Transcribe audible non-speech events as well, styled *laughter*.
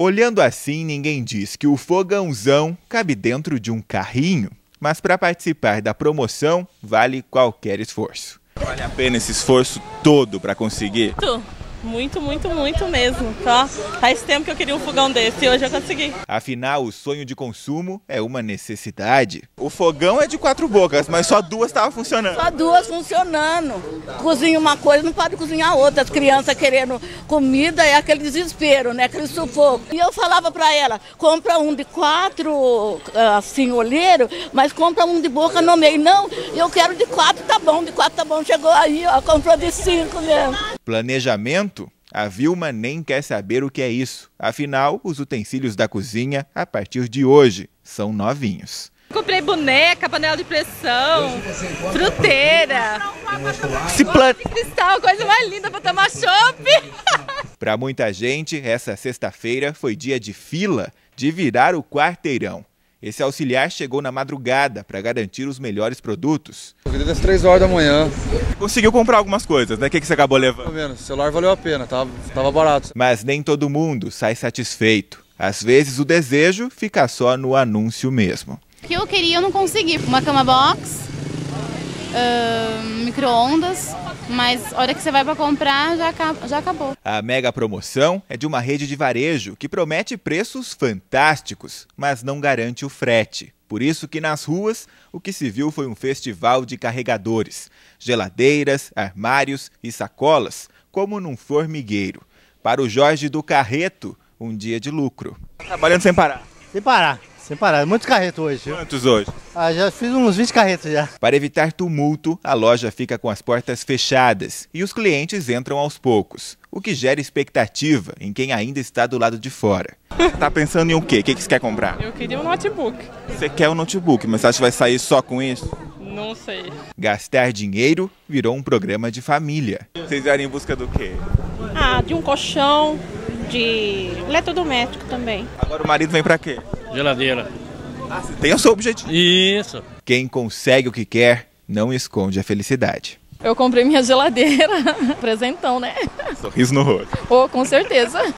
Olhando assim, ninguém diz que o fogãozão cabe dentro de um carrinho, mas para participar da promoção vale qualquer esforço. Vale a pena esse esforço todo para conseguir? Muito, muito, muito, muito mesmo. Tá? Faz tempo que eu queria um fogão desse e hoje eu consegui. Afinal, o sonho de consumo é uma necessidade. O fogão é de quatro bocas, mas só duas estavam funcionando. Só duas funcionando. Cozinha uma coisa, não pode cozinhar outra. As crianças querendo comida é aquele desespero, né? Aquele sufoco. E eu falava para ela, compra um de quatro, assim, olheiro, mas compra um de boca no meio. Não, eu quero de quatro, tá bom, de quatro tá bom. Chegou aí, ó, comprou de cinco mesmo. Planejamento? A Vilma nem quer saber o que é isso. Afinal, os utensílios da cozinha, a partir de hoje, são novinhos. Comprei boneca, panela de pressão, fruteira, Se plan... cristal, coisa mais linda para tomar chopp. Para muita gente, essa sexta-feira foi dia de fila de virar o quarteirão. Esse auxiliar chegou na madrugada para garantir os melhores produtos. Desde as 3 horas da manhã. Conseguiu comprar algumas coisas, né? O que, que você acabou levando? Pelo menos, o celular valeu a pena, tava, tava barato. Mas nem todo mundo sai satisfeito. Às vezes o desejo fica só no anúncio mesmo. O que eu queria eu não consegui. Uma cama box, uh, micro-ondas, mas a hora que você vai para comprar já, já acabou. A mega promoção é de uma rede de varejo que promete preços fantásticos, mas não garante o frete. Por isso que nas ruas o que se viu foi um festival de carregadores, geladeiras, armários e sacolas, como num formigueiro. Para o Jorge do Carreto, um dia de lucro. Trabalhando sem parar. Sem parar, sem parar. Muitos carretos hoje. Quantos hoje? Ah, já fiz uns 20 carretos já. Para evitar tumulto, a loja fica com as portas fechadas e os clientes entram aos poucos, o que gera expectativa em quem ainda está do lado de fora. *laughs* Tá pensando em o quê? O que você quer comprar? Eu queria um notebook. Você quer um notebook, mas você acha que vai sair só com isso? Não sei. Gastar dinheiro virou um programa de família. Vocês vieram em busca do quê? Ah, de um colchão, de eletrodoméstico também. Agora o marido vem para quê? Geladeira. Ah, você tem o seu objetivo. Isso. Quem consegue o que quer, não esconde a felicidade. Eu comprei minha geladeira. *laughs* Presentão, né? Sorriso no rosto. Oh, com certeza.